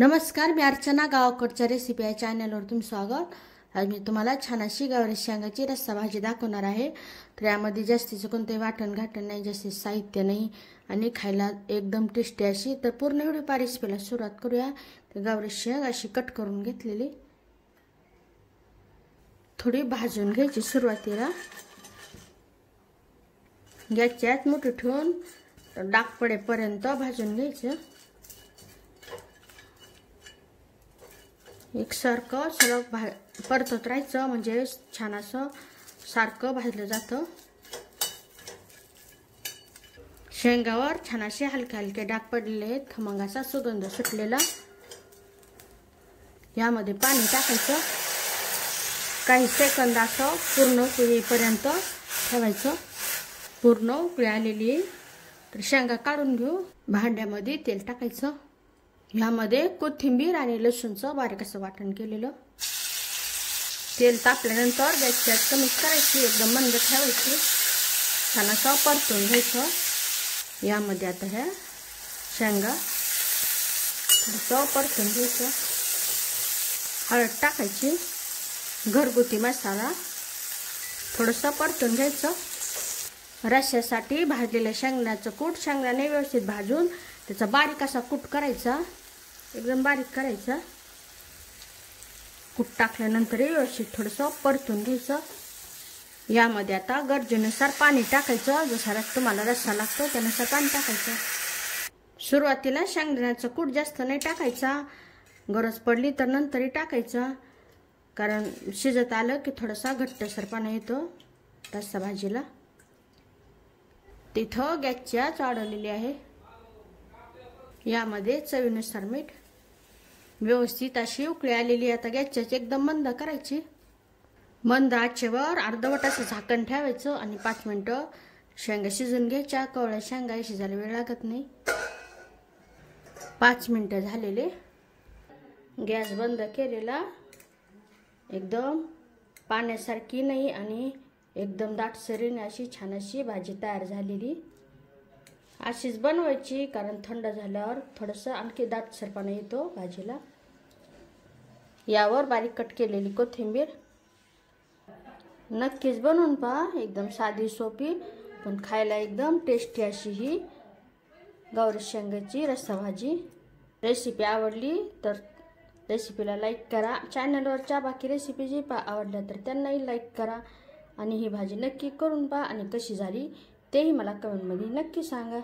नमस्कार मी अर्चना गावाकडच्या रेसिपी या चॅनलवर तुमचं स्वागत. आज मी तुम्हाला छान अशी गावरी शेंगाची रस्सा भाजी दाखवणार आहे. तर यामध्ये जास्तीचं कोणतंही वाटण घाटण नाही जास्ती साहित्य नाही आणि खायला एकदम टेस्टी अशी. तर पूर्ण एवढी पारेसिपीला सुरुवात करूया. तर गावरी शेंग अशी कट करून घेतलेली. थोडी भाजून घ्यायची सुरुवातीला. गॅसच्यात मोठी ठेवून डाग पडेपर्यंत भाजून घ्यायचं. एकसारखं सलग भा परतत राहायचं म्हणजे छान असं सारखं भाजलं जातं. शेंगावर छान असे हलके हलके डाग पडलेले आहेत. खमंगाचा असा सुगंध सुटलेला. यामध्ये पाणी टाकायचं. काही सेकंद असं पूर्ण उकळीपर्यंत ठेवायचं. पूर्ण उकळी आलेली तर शेंगा काढून घेऊ. भांड्यामध्ये तेल टाकायचं. ह्यामध्ये कोथिंबीर आणि लसूणचं बारीक असं वाटण केलेलं. तेल तापल्यानंतर गॅसच्या कमी करायची एकदम मंद ठेवायची. छान असं परतून घ्यायचं. यामध्ये आता ह्या शेंगा थोडंसं परतून घ्यायचं. हळद टाकायची. घरगुती मसाला थोडंसं परतून घ्यायचं. रश्यासाठी भाजलेलं शेंगण्याचं कूट शेंगण्याने व्यवस्थित भाजून त्याचा बारीक असा कूट करायचा. एकदम बारीक करायचा. कूट टाकल्यानंतर व्यवस्थित थोडंसं परतून घ्यायचं. यामध्ये आता गरजेनुसार पाणी टाकायचं. जसा तुम्हाला रस्सा लागतो त्यानुसार पाणी टाकायचं. सुरुवातीला शेंगदाण्याचं कूट जास्त नाही टाकायचा. गरज पडली तर नंतरही टाकायचा. कारण शिजत आलं की थोडासा घट्टसरपणा येतो. रस्सा भाजीला. तिथं गॅसच्या वाढवलेली आहे. यामध्ये चवीनुसार मीठ व्यवस्थित अशी उकळी आलेली आता गॅसच्या एकदम मंद करायची. मंद आचेवर अर्धवट असं झाकण ठेवायचं आणि पाच मिनटं शेंगा शिजून घ्यायच्या. कवळ्या शेंगा शिजायला वेळ लागत नाही. पाच मिनटं झालेले. गॅस बंद केलेला. एकदम पाण्यासारखी नाही आणि एकदम दाटसरीने अशी छान अशी भाजी तयार झालेली. अशीच बनवायची कारण थंड झाल्यावर थोडंसं आणखी दाटसरपणा येतो भाजीला. यावर बारीक कट केलेली कोथिंबीर. नक्कीच बनवून पहा एकदम साधी सोपी पण खायला एकदम टेस्टी अशी ही गौरी शेंगाची रस्सा भाजी. रेसिपी आवडली तर रेसिपीला लाईक करा. चॅनलवरच्या बाकी रेसिपी जी पा आवडल्या तर त्यांनाही लाईक करा. आणि ही भाजी नक्की करून पहा आणि कशी झाली तेही मला कमेंटमध्ये नक्की सांगा.